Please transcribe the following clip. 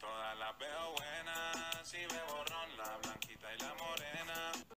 Todas las veo buenas, si bebo ron, la blanca.